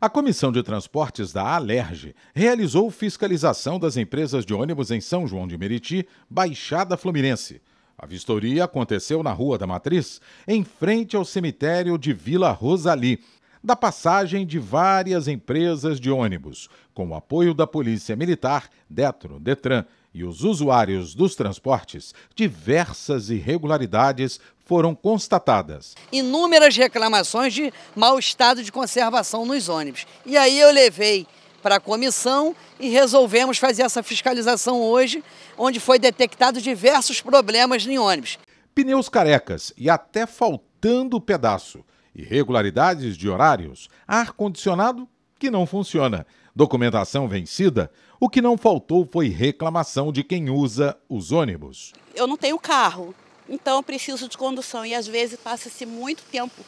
A Comissão de Transportes da Alerj realizou fiscalização das empresas de ônibus em São João de Meriti, Baixada Fluminense. A vistoria aconteceu na Rua da Matriz, em frente ao cemitério de Vila Rosali, da passagem de várias empresas de ônibus, com o apoio da Polícia Militar, Detro, Detran e os usuários dos transportes, diversas irregularidades foram constatadas. Inúmeras reclamações de mau estado de conservação nos ônibus. E aí eu levei para a comissão e resolvemos fazer essa fiscalização hoje, onde foi detectado diversos problemas em ônibus. Pneus carecas e até faltando pedaço, irregularidades de horários, ar-condicionado que não funciona, documentação vencida, o que não faltou foi reclamação de quem usa os ônibus. Eu não tenho carro, então eu preciso de condução e às vezes passa-se muito tempo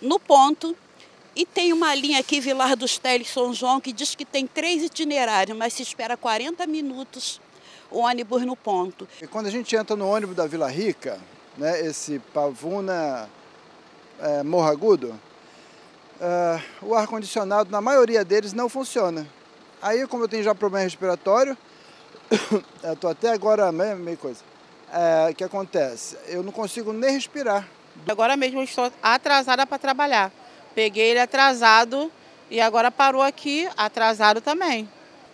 no ponto. E tem uma linha aqui, Vilar dos Teles, São João, que diz que tem três itinerários, mas se espera 40 minutos o ônibus no ponto. E quando a gente entra no ônibus da Vila Rica, né, esse Pavuna é, Morro Agudo, uh, o ar-condicionado, na maioria deles, não funciona. Aí, como eu tenho já problema respiratório, eu estou até agora meio, meio coisa. É, que acontece? Eu não consigo nem respirar. Agora mesmo eu estou atrasada para trabalhar. Peguei ele atrasado e agora parou aqui atrasado também.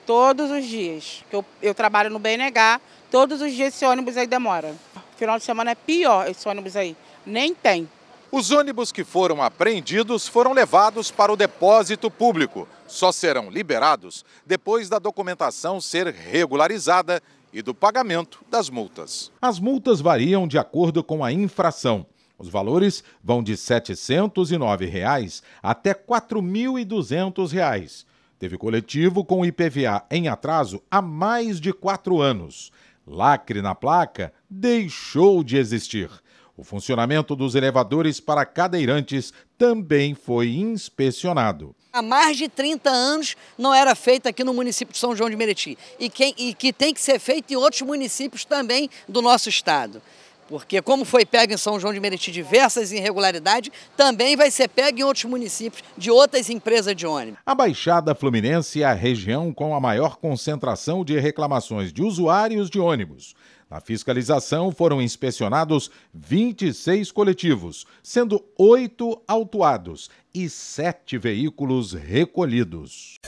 Todos os dias. Eu, eu trabalho no BNH, todos os dias esse ônibus aí demora. Final de semana é pior esse ônibus aí. Nem tem. Os ônibus que foram apreendidos foram levados para o depósito público. Só serão liberados depois da documentação ser regularizada e do pagamento das multas. As multas variam de acordo com a infração. Os valores vão de 709 reais até R$ 4.200. Teve coletivo com IPVA em atraso há mais de quatro anos. Lacre na placa deixou de existir. O funcionamento dos elevadores para cadeirantes também foi inspecionado. Há mais de 30 anos não era feito aqui no município de São João de Meriti e, quem, e que tem que ser feito em outros municípios também do nosso estado. Porque como foi pego em São João de Meriti diversas irregularidades, também vai ser pego em outros municípios de outras empresas de ônibus. A Baixada Fluminense é a região com a maior concentração de reclamações de usuários de ônibus. Na fiscalização foram inspecionados 26 coletivos, sendo oito autuados e sete veículos recolhidos.